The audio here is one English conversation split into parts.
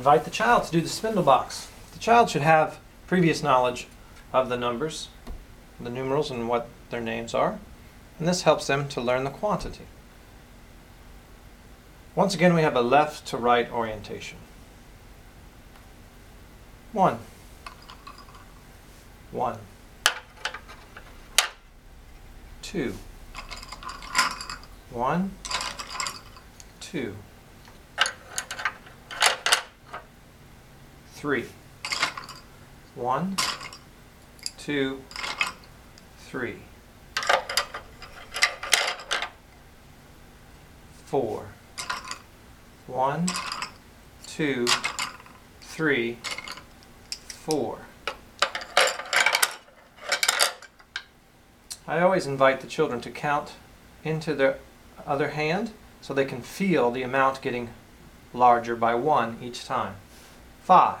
invite the child to do the spindle box. The child should have previous knowledge of the numbers, the numerals, and what their names are, and this helps them to learn the quantity. Once again, we have a left to right orientation. One. One. Two. One. Two. Three. One. Two. Three. Four. One, two, three, four. I always invite the children to count into their other hand so they can feel the amount getting larger by one each time. Five.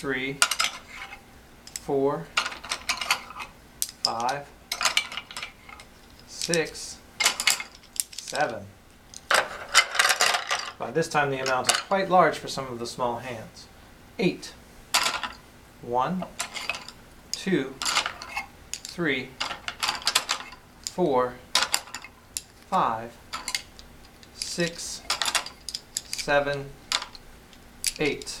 three, four, five, six, seven. By this time the amount is quite large for some of the small hands. Eight. One, two, three, four, five, six, seven, eight.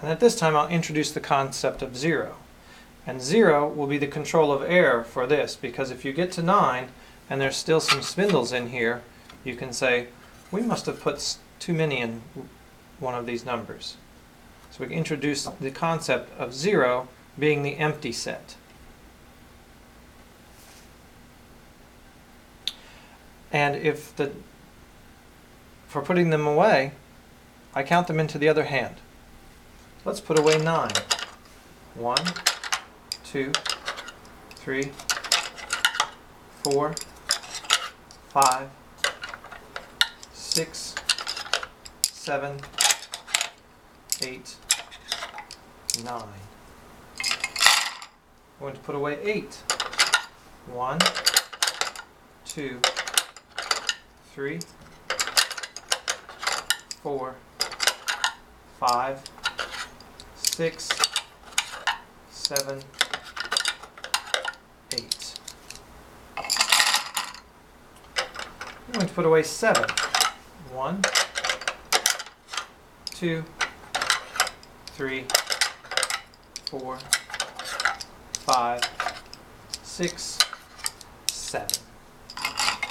And at this time I'll introduce the concept of zero. And zero will be the control of error for this because if you get to nine and there's still some spindles in here, you can say, we must have put too many in one of these numbers. So we introduce the concept of zero being the empty set. And if the, for putting them away, I count them into the other hand. Let's put away nine. One, two, three, four, five, six, seven, eight, nine. I'm going to put away eight. One, two, three, four, five, six, seven, eight. I'm going to put away seven. One, two, three, four, five, six, seven. I'm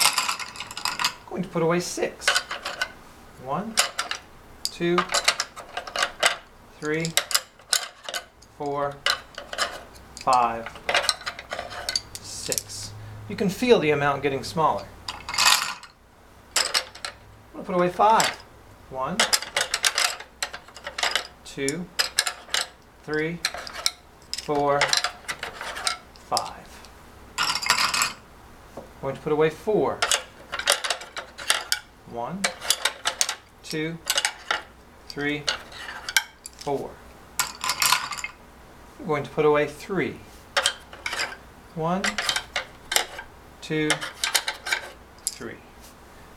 going to put away six. One, two, three, four, five, six. You can feel the amount getting smaller. I'm going to put away five. One, two, three, four, five. I'm going to put away four. One, two, three, four. I'm going to put away three. One, two, three.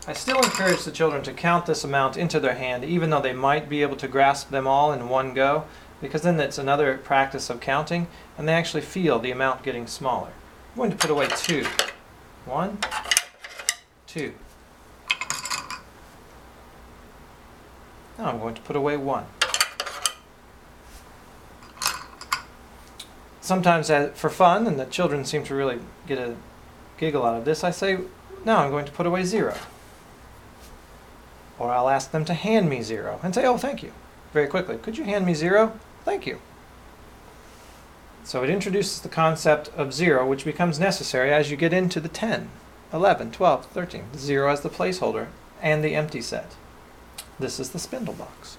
I still encourage the children to count this amount into their hand, even though they might be able to grasp them all in one go, because then it's another practice of counting, and they actually feel the amount getting smaller. I'm going to put away two. One, two. Now I'm going to put away one. Sometimes for fun, and the children seem to really get a giggle out of this, I say, now I'm going to put away 0. Or I'll ask them to hand me 0 and say, oh, thank you, very quickly. Could you hand me 0? Thank you. So it introduces the concept of 0, which becomes necessary as you get into the 10, 11, 12, 13. 0 as the placeholder and the empty set. This is the spindle box.